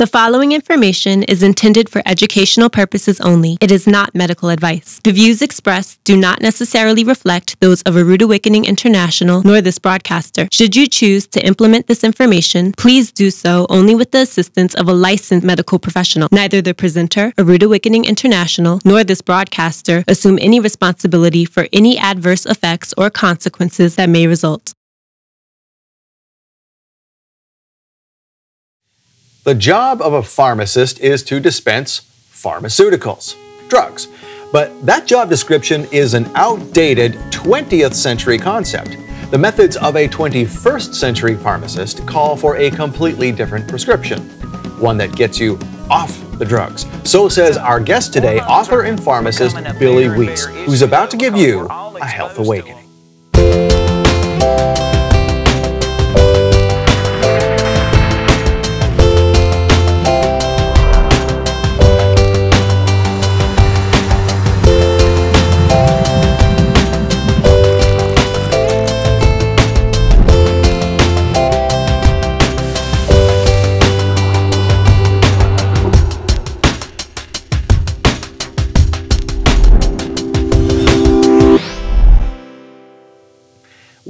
The following information is intended for educational purposes only. It is not medical advice. The views expressed do not necessarily reflect those of A Rood Awakening International nor this broadcaster. Should you choose to implement this information, please do so only with the assistance of a licensed medical professional. Neither the presenter, A Rood Awakening International, nor this broadcaster assume any responsibility for any adverse effects or consequences that may result. The job of a pharmacist is to dispense pharmaceuticals, drugs. But that job description is an outdated 20th century concept. The methods of a 21st century pharmacist call for a completely different prescription, one that gets you off the drugs. So says our guest today, author and pharmacist Billy Wease, who's about to give you a health awakening.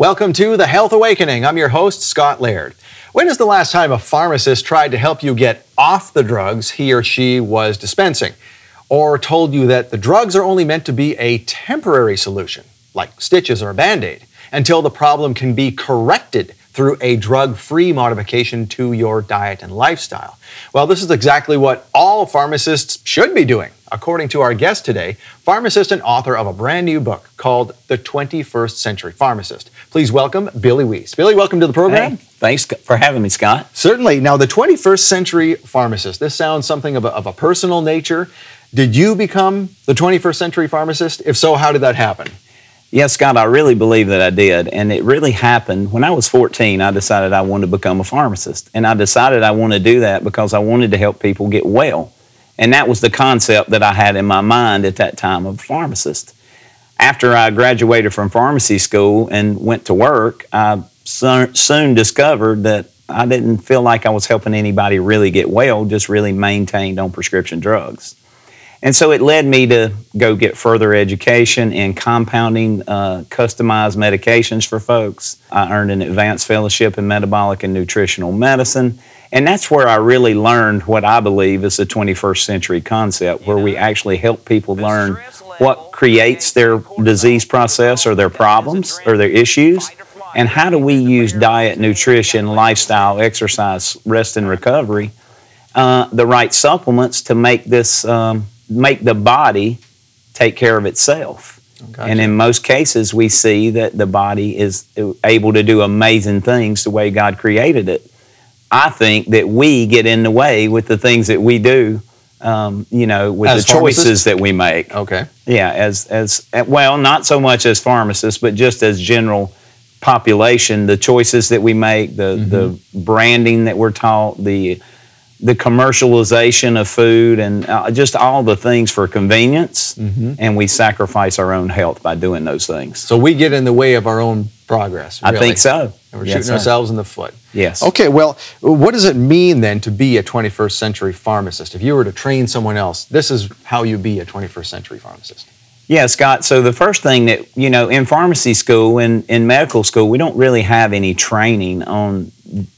Welcome to The Health Awakening. I'm your host, Scott Laird. When is the last time a pharmacist tried to help you get off the drugs he or she was dispensing? Or told you that the drugs are only meant to be a temporary solution, like stitches or a band aid, until the problem can be corrected through a drug free modification to your diet and lifestyle? Well, this is exactly what all pharmacists should be doing, according to our guest today, pharmacist and author of a brand new book called The 21st Century Pharmacist. Please welcome Billy Wease. Billy, welcome to the program. Hey, thanks for having me, Scott. Certainly. Now, the 21st Century Pharmacist, this sounds something of a, of a personal nature. Did you become the 21st Century Pharmacist? If so, how did that happen? Yes, Scott, I really believe that I did. And it really happened when I was 14. I decided I wanted to become a pharmacist. And I decided I wanted to do that because I wanted to help people get well. And that was the concept that I had in my mind at that time of a pharmacist. After I graduated from pharmacy school and went to work, I soon discovered that I didn't feel like I was helping anybody really get well, just really maintained on prescription drugs. And so it led me to go get further education in compounding uh, customized medications for folks. I earned an advanced fellowship in metabolic and nutritional medicine. And that's where I really learned what I believe is the 21st century concept, where we actually help people learn what creates their disease process or their problems or their issues, and how do we use diet, nutrition, lifestyle, exercise, rest, and recovery, uh, the right supplements to make this um, make the body take care of itself. Gotcha. And in most cases, we see that the body is able to do amazing things the way God created it. I think that we get in the way with the things that we do, um, you know, with as the choices that we make. Okay. Yeah, as as well, not so much as pharmacists, but just as general population, the choices that we make, the mm-hmm. the branding that we're taught, the the commercialization of food and uh, just all the things for convenience, mm-hmm. and we sacrifice our own health by doing those things. So we get in the way of our own progress. Really. I think so. And we're yes, shooting sir. ourselves in the foot. Yes. Okay, well, what does it mean then to be a 21st century pharmacist? If you were to train someone else, this is how you be a 21st century pharmacist. Yeah, Scott. So the first thing that, you know, in pharmacy school and in medical school, we don't really have any training on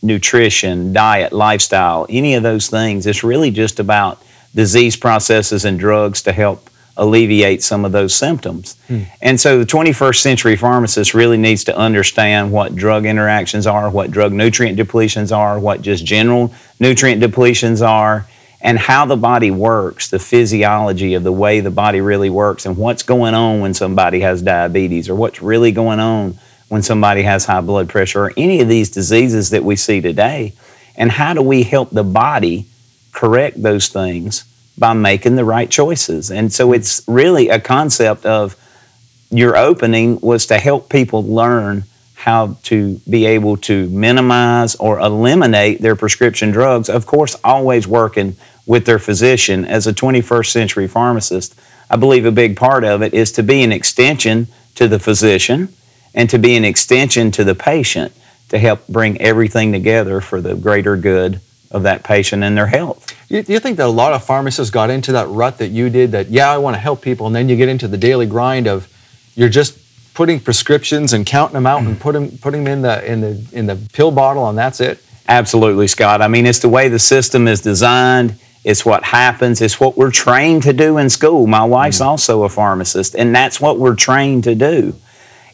nutrition, diet, lifestyle, any of those things. It's really just about disease processes and drugs to help alleviate some of those symptoms. Hmm. And so the 21st century pharmacist really needs to understand what drug interactions are, what drug nutrient depletions are, what just general nutrient depletions are, and how the body works, the physiology of the way the body really works, and what's going on when somebody has diabetes, or what's really going on when somebody has high blood pressure, or any of these diseases that we see today. And how do we help the body correct those things by making the right choices? And so it's really a concept of your opening was to help people learn how to be able to minimize or eliminate their prescription drugs. Of course, always working with their physician as a 21st century pharmacist. I believe a big part of it is to be an extension to the physician and to be an extension to the patient to help bring everything together for the greater good of that patient and their health. You, do you think that a lot of pharmacists got into that rut that you did? That yeah, I want to help people, and then you get into the daily grind of you're just putting prescriptions and counting them out and putting putting them in the in the in the pill bottle, and that's it. Absolutely, Scott. I mean, it's the way the system is designed. It's what happens. It's what we're trained to do in school. My wife's mm. also a pharmacist, and that's what we're trained to do.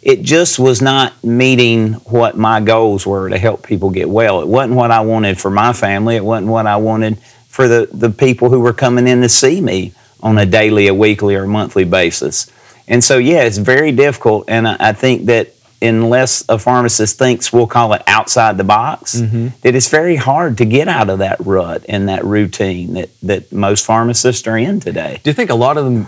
It just was not meeting what my goals were to help people get well. It wasn't what I wanted for my family. It wasn't what I wanted for the, the people who were coming in to see me on a daily, a weekly, or monthly basis. And so, yeah, it's very difficult. And I, I think that unless a pharmacist thinks we'll call it outside the box, mm-hmm. that it's very hard to get out of that rut and that routine that, that most pharmacists are in today. Do you think a lot of them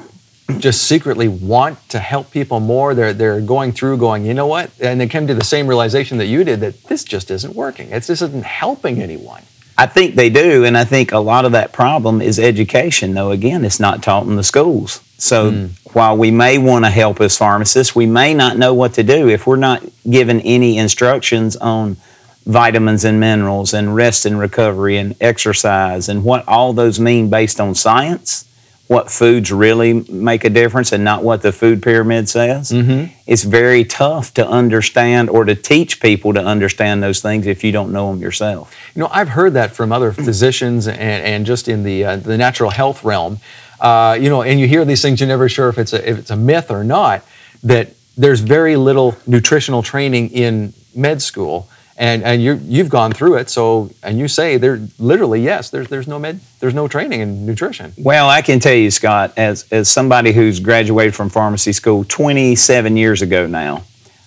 just secretly want to help people more? They're, they're going through going, you know what? And they come to the same realization that you did that this just isn't working. It's, this isn't helping anyone. I think they do, and I think a lot of that problem is education, though, again, it's not taught in the schools. So mm. while we may want to help as pharmacists, we may not know what to do if we're not given any instructions on vitamins and minerals and rest and recovery and exercise and what all those mean based on science what foods really make a difference and not what the food pyramid says. Mm-hmm. It's very tough to understand or to teach people to understand those things if you don't know them yourself. You know, I've heard that from other physicians and, and just in the, uh, the natural health realm uh, you know, and you hear these things, you're never sure if it's a, if it's a myth or not, that there's very little nutritional training in med school. And, and you you've gone through it, so and you say there literally yes, there's there's no med there's no training in nutrition. Well, I can tell you, Scott, as as somebody who's graduated from pharmacy school 27 years ago now,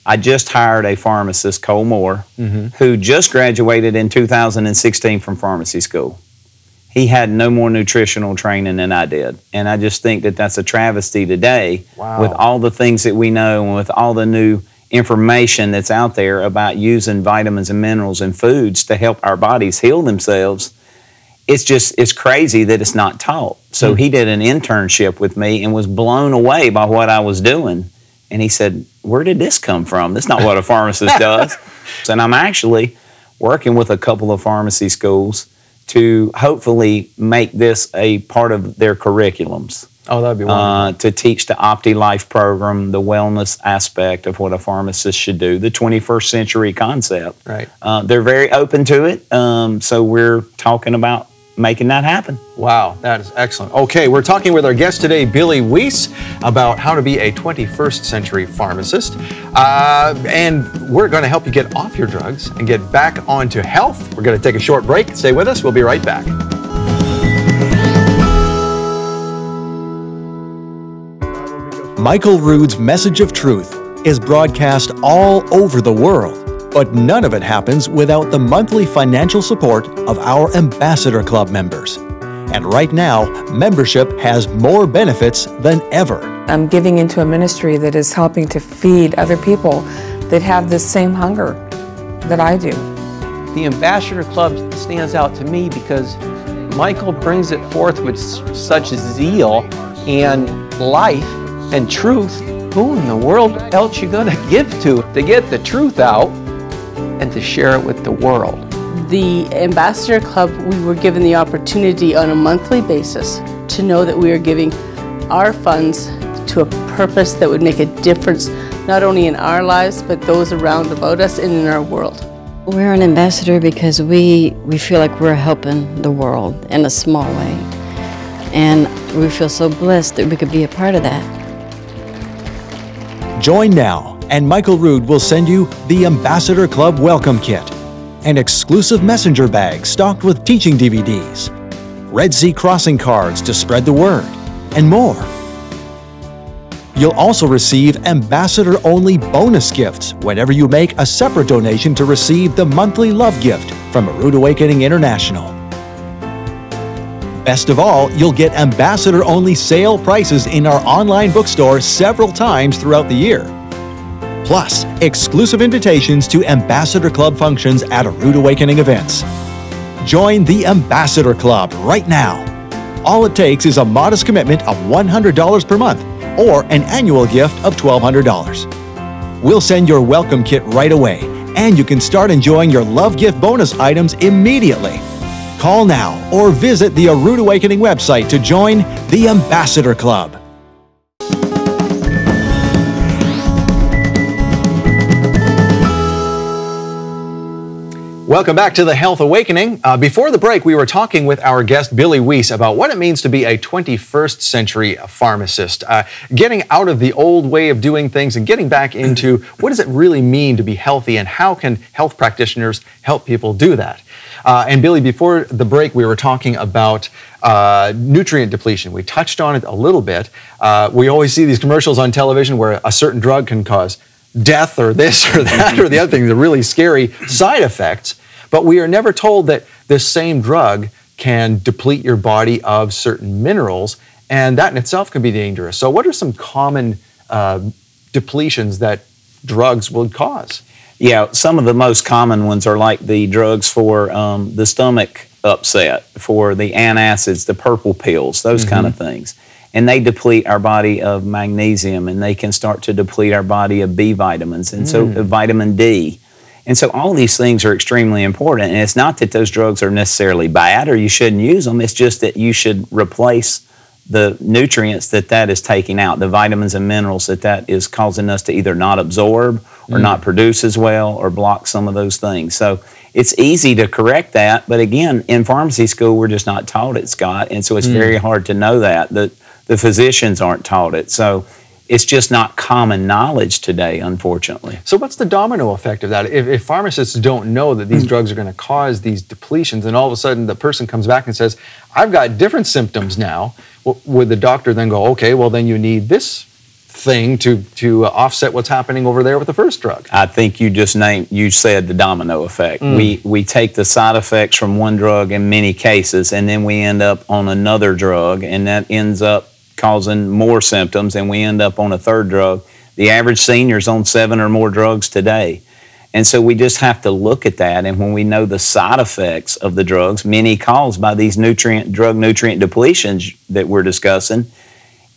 I just hired a pharmacist, Cole Moore, mm-hmm. who just graduated in 2016 from pharmacy school he had no more nutritional training than I did. And I just think that that's a travesty today wow. with all the things that we know and with all the new information that's out there about using vitamins and minerals and foods to help our bodies heal themselves. It's just it's crazy that it's not taught. So mm he did an internship with me and was blown away by what I was doing. And he said, "Where did this come from? That's not what a pharmacist does." and I'm actually working with a couple of pharmacy schools to hopefully make this a part of their curriculums. Oh, that'd be wonderful. Uh, to teach the OptiLife program, the wellness aspect of what a pharmacist should do, the 21st century concept. Right. Uh, they're very open to it, um, so we're talking about making that happen. Wow, that is excellent. Okay, we're talking with our guest today, Billy Wease, about how to be a 21st century pharmacist. Uh, and we're going to help you get off your drugs and get back onto health. We're going to take a short break. Stay with us. We'll be right back. Michael Rood's message of truth is broadcast all over the world but none of it happens without the monthly financial support of our Ambassador Club members. And right now, membership has more benefits than ever. I'm giving into a ministry that is helping to feed other people that have the same hunger that I do. The Ambassador Club stands out to me because Michael brings it forth with such zeal and life and truth. Who in the world else you going to give to to get the truth out? and to share it with the world. The Ambassador Club, we were given the opportunity on a monthly basis to know that we are giving our funds to a purpose that would make a difference not only in our lives but those around about us and in our world. We're an ambassador because we, we feel like we're helping the world in a small way. And we feel so blessed that we could be a part of that. Join now and Michael Rood will send you the Ambassador Club Welcome Kit, an exclusive messenger bag stocked with teaching DVDs, Red Sea crossing cards to spread the word, and more. You'll also receive ambassador only bonus gifts whenever you make a separate donation to receive the monthly love gift from Rood Awakening International. Best of all, you'll get ambassador only sale prices in our online bookstore several times throughout the year plus exclusive invitations to Ambassador Club functions at A Rood Awakening events. Join the Ambassador Club right now. All it takes is a modest commitment of $100 per month or an annual gift of $1,200. We'll send your welcome kit right away, and you can start enjoying your love gift bonus items immediately. Call now or visit the A Awakening website to join the Ambassador Club. Welcome back to the Health Awakening. Uh, before the break, we were talking with our guest Billy Wease about what it means to be a 21st century pharmacist, uh, getting out of the old way of doing things and getting back into what does it really mean to be healthy and how can health practitioners help people do that. Uh, and Billy, before the break, we were talking about uh, nutrient depletion. We touched on it a little bit. Uh, we always see these commercials on television where a certain drug can cause death or this or that or the other thing, the really scary side effects. But we are never told that this same drug can deplete your body of certain minerals, and that in itself can be dangerous. So, what are some common uh, depletions that drugs would cause? Yeah, some of the most common ones are like the drugs for um, the stomach upset, for the antacids, the purple pills, those mm-hmm. kind of things and they deplete our body of magnesium and they can start to deplete our body of B vitamins and mm. so uh, vitamin D. And so all these things are extremely important. And it's not that those drugs are necessarily bad or you shouldn't use them. It's just that you should replace the nutrients that that is taking out, the vitamins and minerals that that is causing us to either not absorb or mm. not produce as well or block some of those things. So it's easy to correct that, but again, in pharmacy school, we're just not taught it, Scott, and so it's mm. very hard to know that. The, the physicians aren't taught it. So it's just not common knowledge today, unfortunately. So, what's the domino effect of that? If, if pharmacists don't know that these drugs are going to cause these depletions, and all of a sudden the person comes back and says, I've got different symptoms now, would the doctor then go, okay, well, then you need this thing to to offset what's happening over there with the first drug. I think you just named you said the domino effect. Mm. We we take the side effects from one drug in many cases and then we end up on another drug and that ends up causing more symptoms and we end up on a third drug. The average senior is on 7 or more drugs today. And so we just have to look at that. And when we know the side effects of the drugs, many caused by these nutrient drug nutrient depletions that we're discussing,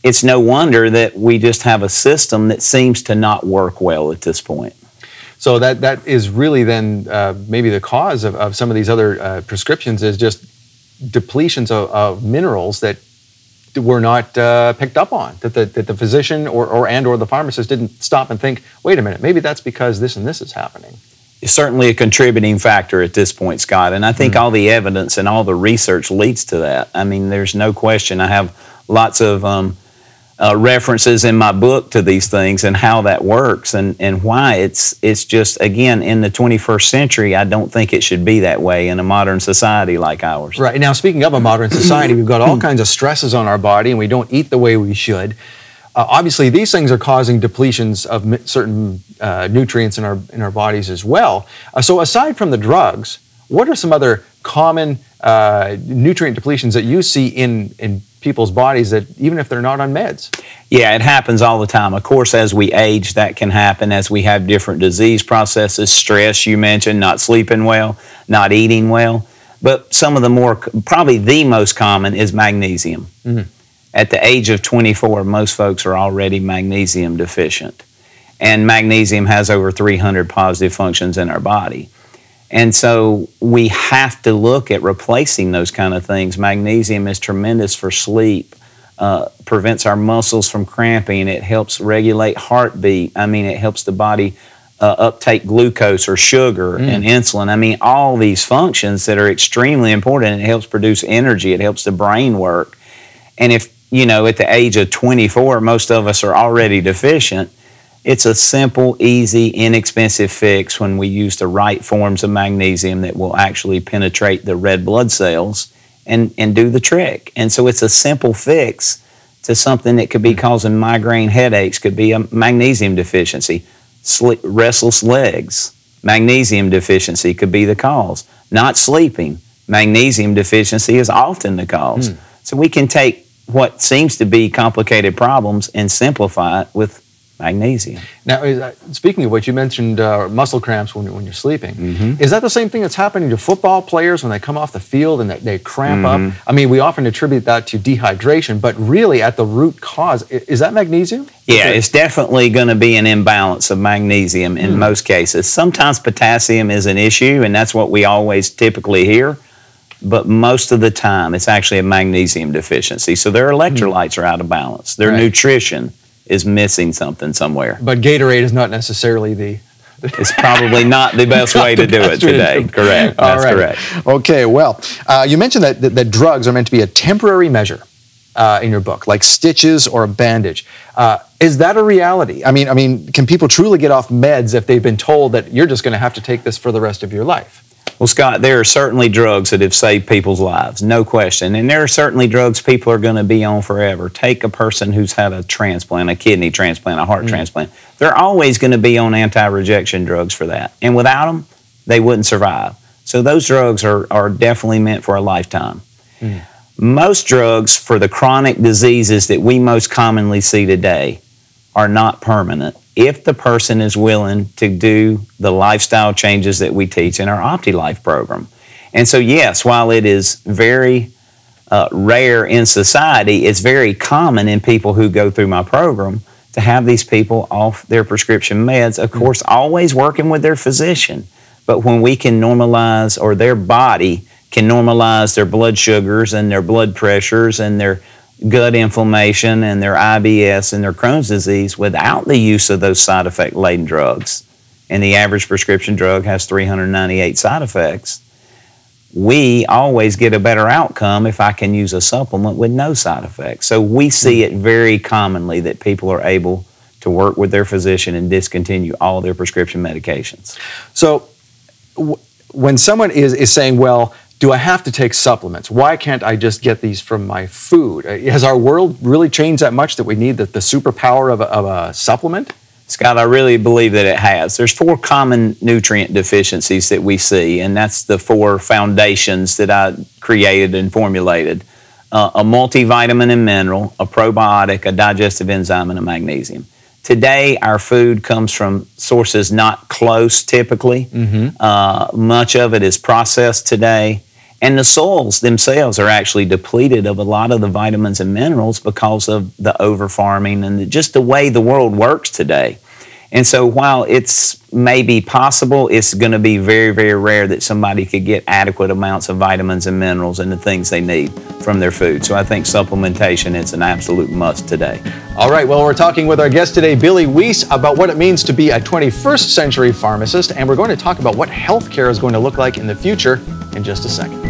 it's no wonder that we just have a system that seems to not work well at this point. So that that is really then uh, maybe the cause of, of some of these other uh, prescriptions is just depletions of, of minerals that were not uh, picked up on that the, that the physician or, or and or the pharmacist didn't stop and think wait a minute maybe that's because this and this is happening. It's certainly a contributing factor at this point scott and i think mm. all the evidence and all the research leads to that. I mean there's no question. I have lots of um, uh, references in my book to these things and how that works and, and why it's it's just again in the 21st century I don't think it should be that way in a modern society like ours. Right now, speaking of a modern society, we've got all kinds of stresses on our body and we don't eat the way we should. Uh, obviously, these things are causing depletions of certain uh, nutrients in our in our bodies as well. Uh, so, aside from the drugs, what are some other common uh, nutrient depletions that you see in in people's bodies that even if they're not on meds. Yeah, it happens all the time. Of course, as we age, that can happen as we have different disease processes, stress, you mentioned, not sleeping well, not eating well. But some of the more, probably the most common is magnesium. Mm-hmm. At the age of 24, most folks are already magnesium deficient. And magnesium has over 300 positive functions in our body. And so we have to look at replacing those kind of things. Magnesium is tremendous for sleep, uh, prevents our muscles from cramping, it helps regulate heartbeat. I mean, it helps the body uh, uptake glucose or sugar mm. and insulin. I mean, all these functions that are extremely important. It helps produce energy, it helps the brain work. And if, you know, at the age of 24, most of us are already deficient it's a simple, easy, inexpensive fix when we use the right forms of magnesium that will actually penetrate the red blood cells and, and do the trick. And so it's a simple fix to something that could be causing migraine headaches, could be a magnesium deficiency, sleep, restless legs. Magnesium deficiency could be the cause. Not sleeping. Magnesium deficiency is often the cause. Mm. So we can take what seems to be complicated problems and simplify it with magnesium. Now, uh, speaking of which, you mentioned uh, muscle cramps when, when you're sleeping. Mm-hmm. Is that the same thing that's happening to football players when they come off the field and they, they cramp mm-hmm. up? I mean, we often attribute that to dehydration, but really at the root cause, is that magnesium? Yeah, it's definitely going to be an imbalance of magnesium in mm most cases. Sometimes potassium is an issue, and that's what we always typically hear. but most of the time it's actually a magnesium deficiency. So their electrolytes are out of balance. Their Right. nutrition is missing something somewhere. But Gatorade is not necessarily the. It's probably not the best way to do it to today. Correct. All That's right. correct. Okay, well, uh, you mentioned that, that, that drugs are meant to be a temporary measure uh, in your book, like stitches or a bandage. Uh, is that a reality? I mean, I mean, can people truly get off meds if they've been told that you're just going to have to take this for the rest of your life? Well, Scott, there are certainly drugs that have saved people's lives, no question. And there are certainly drugs people are going to be on forever. Take a person who's had a transplant, a kidney transplant, a heart mm. transplant. They're always going to be on anti rejection drugs for that. And without them, they wouldn't survive. So those drugs are, are definitely meant for a lifetime. Mm. Most drugs for the chronic diseases that we most commonly see today are not permanent if the person is willing to do the lifestyle changes that we teach in our OptiLife program. And so, yes, while it is very uh, rare in society, it's very common in people who go through my program to have these people off their prescription meds, of course, always working with their physician. But when we can normalize, or their body can normalize their blood sugars and their blood pressures and their gut inflammation and their IBS and their Crohn's disease without the use of those side effect laden drugs, and the average prescription drug has 398 side effects, we always get a better outcome if I can use a supplement with no side effects. So we see it very commonly that people are able to work with their physician and discontinue all their prescription medications. So, w- when someone is, is saying, well, do I have to take supplements? Why can't I just get these from my food? Uh, Has our world really changed that much that we need the, the superpower of a, of a supplement? Scott, I really believe that it has. There's four common nutrient deficiencies that we see, and that's the four foundations that I created and formulated uh, a multivitamin and mineral, a probiotic, a digestive enzyme, and a magnesium. Today, our food comes from sources not close typically. Uh, much of it is processed today. And the soils themselves are actually depleted of a lot of the vitamins and minerals because of the over farming and just the way the world works today. And so while it's maybe possible, it's going to be very, very rare that somebody could get adequate amounts of vitamins and minerals and the things they need from their food. So I think supplementation is an absolute must today. All right, well, we're talking with our guest today, Billy Wease, about what it means to be a 21st century pharmacist, and we're going to talk about what healthcare is going to look like in the future in just a second.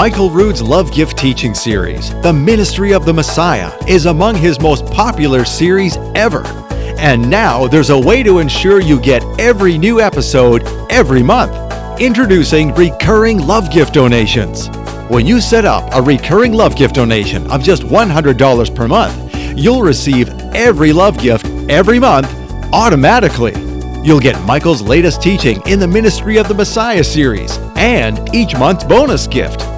Michael Rood's Love Gift Teaching Series, The Ministry of the Messiah, is among his most popular series ever. And now there's a way to ensure you get every new episode every month. Introducing recurring love gift donations. When you set up a recurring love gift donation of just $100 per month, you'll receive every love gift every month automatically. You'll get Michael's latest teaching in the Ministry of the Messiah series and each month's bonus gift.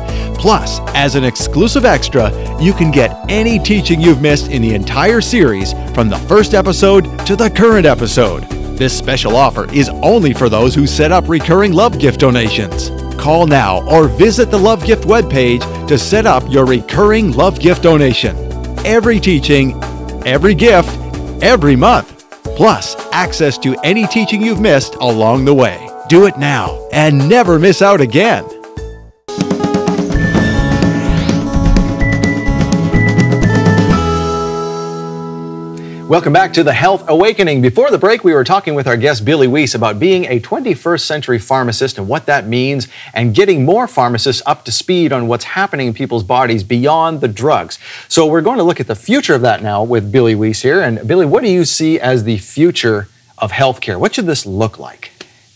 Plus, as an exclusive extra, you can get any teaching you've missed in the entire series from the first episode to the current episode. This special offer is only for those who set up recurring love gift donations. Call now or visit the Love Gift webpage to set up your recurring love gift donation. Every teaching, every gift, every month. Plus, access to any teaching you've missed along the way. Do it now and never miss out again. Welcome back to the Health Awakening. Before the break, we were talking with our guest Billy Wease about being a 21st century pharmacist and what that means, and getting more pharmacists up to speed on what's happening in people's bodies beyond the drugs. So we're going to look at the future of that now with Billy Wease here. And Billy, what do you see as the future of healthcare? What should this look like?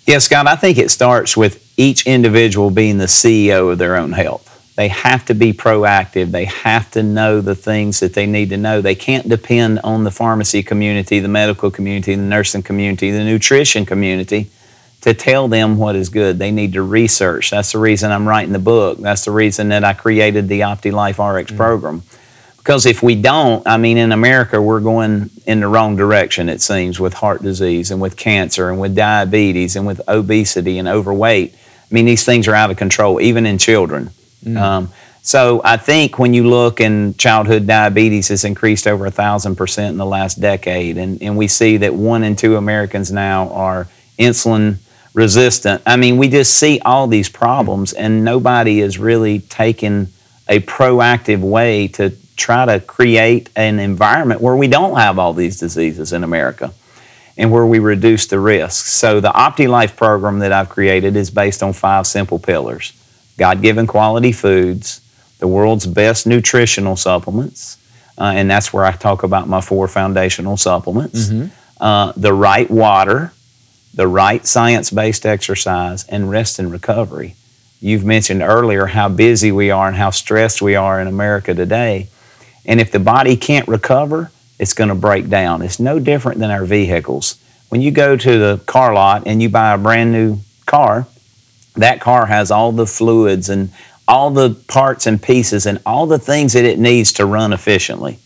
Yeah, Scott, I think it starts with each individual being the CEO of their own health. They have to be proactive. They have to know the things that they need to know. They can't depend on the pharmacy community, the medical community, the nursing community, the nutrition community to tell them what is good. They need to research. That's the reason I'm writing the book. That's the reason that I created the OptiLife RX mm-hmm. program. Because if we don't, I mean, in America, we're going in the wrong direction, it seems, with heart disease and with cancer and with diabetes and with obesity and overweight. I mean, these things are out of control, even in children. Um, So I think when you look and childhood diabetes has increased over a thousand percent in the last decade, and, and we see that one in two Americans now are insulin resistant. I mean, we just see all these problems, and nobody is really taking a proactive way to try to create an environment where we don't have all these diseases in America and where we reduce the risks. So the OptiLife program that I've created is based on five simple pillars. God-given quality foods, the world's best nutritional supplements, uh, and that's where I talk about my four foundational supplements. Mm-hmm. Uh, the right water, the right science-based exercise, and rest and recovery. You've mentioned earlier how busy we are and how stressed we are in America today. And if the body can't recover, it's going to break down. It's no different than our vehicles. When you go to the car lot and you buy a brand new car, that car has all the fluids and all the parts and pieces and all the things that it needs to run efficiently.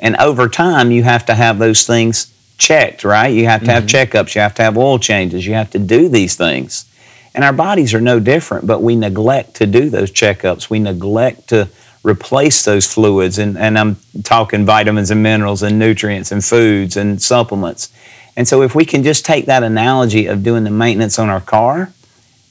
And over time, you have to have those things checked, right? You have to mm-hmm. have checkups, you have to have oil changes, you have to do these things. And our bodies are no different, but we neglect to do those checkups. We neglect to replace those fluids, and, and I'm talking vitamins and minerals and nutrients and foods and supplements. And so, if we can just take that analogy of doing the maintenance on our car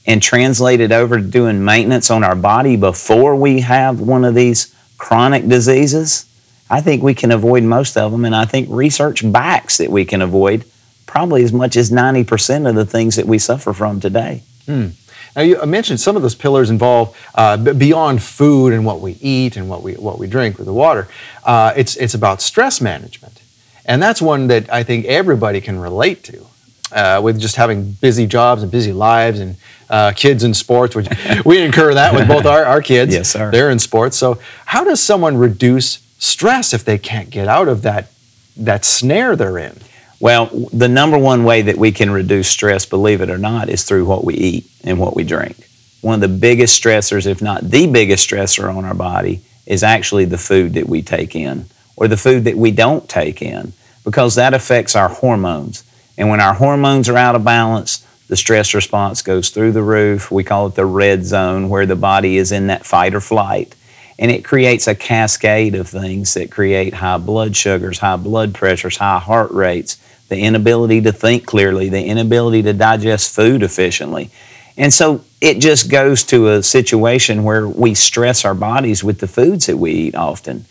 and translate it over to doing maintenance on our body before we have one of these chronic diseases, I think we can avoid most of them. And I think research backs that we can avoid probably as much as 90% of the things that we suffer from today. Hmm. Now, you mentioned some of those pillars involve uh, beyond food and what we eat and what we, what we drink with the water. Uh, it's, it's about stress management. And that's one that I think everybody can relate to. Uh, with just having busy jobs and busy lives and uh, kids in sports, which we incur that with both our, our kids. Yes, sir. They're in sports. So, how does someone reduce stress if they can't get out of that, that snare they're in? Well, the number one way that we can reduce stress, believe it or not, is through what we eat and what we drink. One of the biggest stressors, if not the biggest stressor on our body, is actually the food that we take in or the food that we don't take in because that affects our hormones. And when our hormones are out of balance, the stress response goes through the roof. We call it the red zone where the body is in that fight or flight. And it creates a cascade of things that create high blood sugars, high blood pressures, high heart rates, the inability to think clearly, the inability to digest food efficiently. And so it just goes to a situation where we stress our bodies with the foods that we eat often,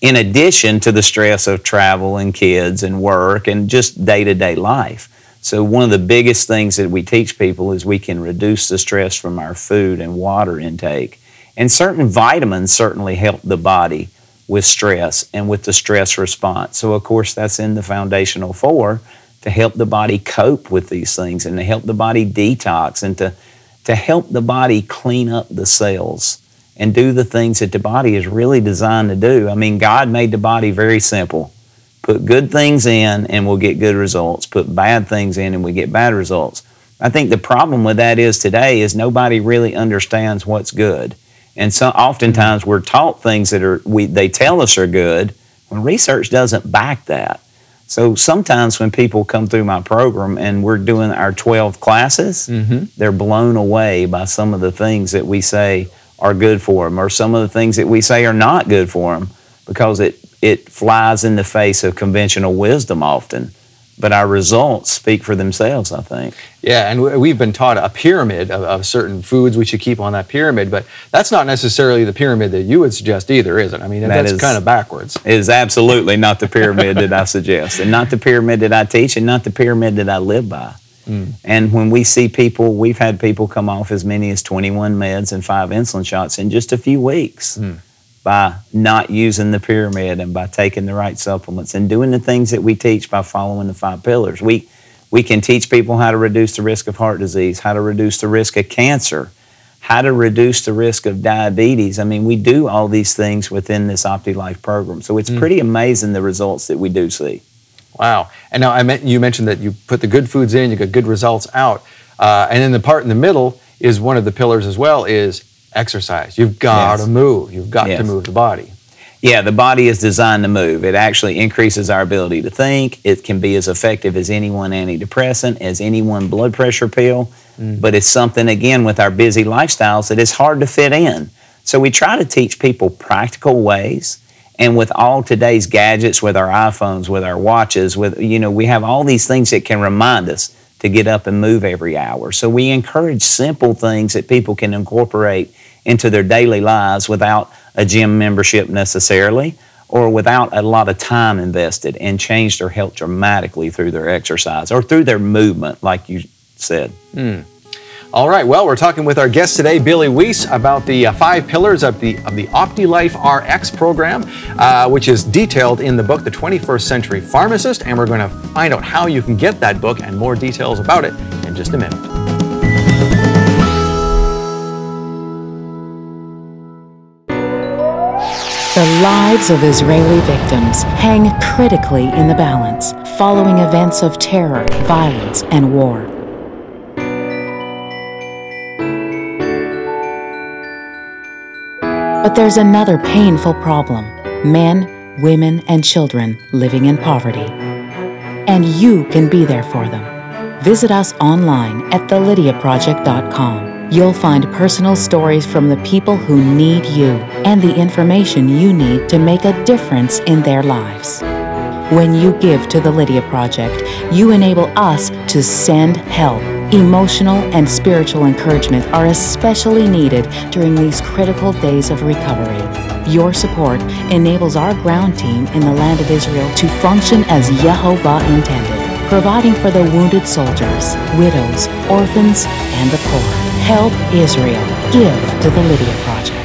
in addition to the stress of travel and kids and work and just day to day life. So, one of the biggest things that we teach people is we can reduce the stress from our food and water intake. And certain vitamins certainly help the body with stress and with the stress response. So, of course, that's in the foundational four to help the body cope with these things and to help the body detox and to, to help the body clean up the cells and do the things that the body is really designed to do. I mean, God made the body very simple. Put good things in and we'll get good results. Put bad things in and we get bad results. I think the problem with that is today is nobody really understands what's good. And so oftentimes we're taught things that are we they tell us are good when research doesn't back that. So sometimes when people come through my program and we're doing our 12 classes, mm-hmm. they're blown away by some of the things that we say are good for them or some of the things that we say are not good for them because it, it flies in the face of conventional wisdom often but our results speak for themselves, I think. Yeah, and we've been taught a pyramid of, of, certain foods we should keep on that pyramid, but that's not necessarily the pyramid that you would suggest either, is it? I mean, that that's is, kind of backwards. It is absolutely not the pyramid that I suggest, and not the pyramid that I teach, and not the pyramid that I live by. Mm. And when we see people, we've had people come off as many as 21 meds and five insulin shots in just a few weeks. Mm by not using the pyramid and by taking the right supplements and doing the things that we teach by following the five pillars. We, we can teach people how to reduce the risk of heart disease, how to reduce the risk of cancer, how to reduce the risk of diabetes. I mean, we do all these things within this OptiLife program. So it's mm. pretty amazing the results that we do see. Wow. And now I meant, you mentioned that you put the good foods in, you get good results out. Uh, and then the part in the middle is one of the pillars as well is exercise. You've got yes. to move. You've got yes. to move the body. Yeah, the body is designed to move. It actually increases our ability to think. It can be as effective as any one antidepressant, as any one blood pressure pill. Mm. But it's something, again, with our busy lifestyles that is hard to fit in. So we try to teach people practical ways. And with all today's gadgets, with our iPhones, with our watches, with, you know, we have all these things that can remind us to get up and move every hour. So we encourage simple things that people can incorporate into their daily lives without a gym membership necessarily or without a lot of time invested and change their health dramatically through their exercise or through their movement, like you said. Mm. All right. Well, we're talking with our guest today, Billy Wease, about the uh, five pillars of the of the OptiLife RX program, uh, which is detailed in the book, The 21st Century Pharmacist, and we're going to find out how you can get that book and more details about it in just a minute. The lives of Israeli victims hang critically in the balance following events of terror, violence, and war. But there's another painful problem men, women, and children living in poverty. And you can be there for them. Visit us online at thelydiaproject.com. You'll find personal stories from the people who need you and the information you need to make a difference in their lives. When you give to the Lydia Project, you enable us to send help Emotional and spiritual encouragement are especially needed during these critical days of recovery. Your support enables our ground team in the land of Israel to function as Yehovah intended, providing for the wounded soldiers, widows, orphans, and the poor. Help Israel. Give to the Lydia Project.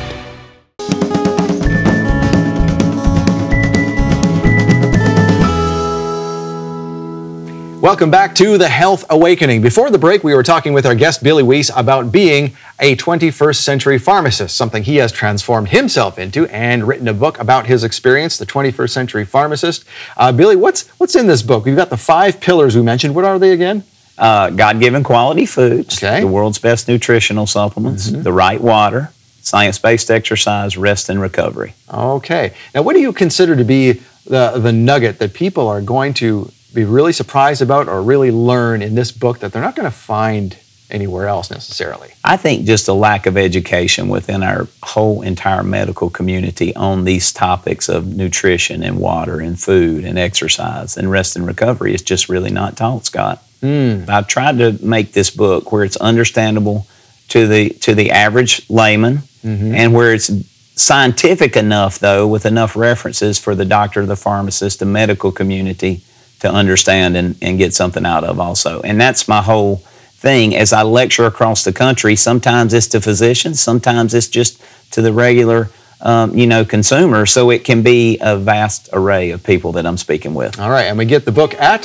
Welcome back to the Health Awakening. Before the break, we were talking with our guest Billy Wease about being a 21st century pharmacist, something he has transformed himself into and written a book about his experience, The 21st Century Pharmacist. Uh, Billy, what's what's in this book? We've got the five pillars we mentioned. What are they again? Uh, God-given quality foods, okay. the world's best nutritional supplements, mm-hmm. the right water, science-based exercise, rest and recovery. Okay. Now, what do you consider to be the the nugget that people are going to be really surprised about or really learn in this book that they're not going to find anywhere else necessarily? I think just a lack of education within our whole entire medical community on these topics of nutrition and water and food and exercise and rest and recovery is just really not taught, Scott. Mm. I've tried to make this book where it's understandable to the to the average layman mm-hmm. and where it's scientific enough though with enough references for the doctor, the pharmacist, the medical community to understand and, and get something out of also. And that's my whole thing as I lecture across the country. Sometimes it's to physicians, sometimes it's just to the regular um, you know, consumer. So it can be a vast array of people that I'm speaking with. All right, and we get the book at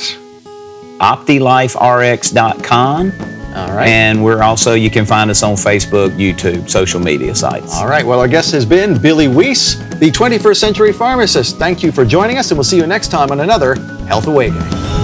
OptiLifeRx.com. All right. And we're also, you can find us on Facebook, YouTube, social media sites. All right. Well, our guest has been Billy Wease, the 21st Century Pharmacist. Thank you for joining us, and we'll see you next time on another Health Awakening.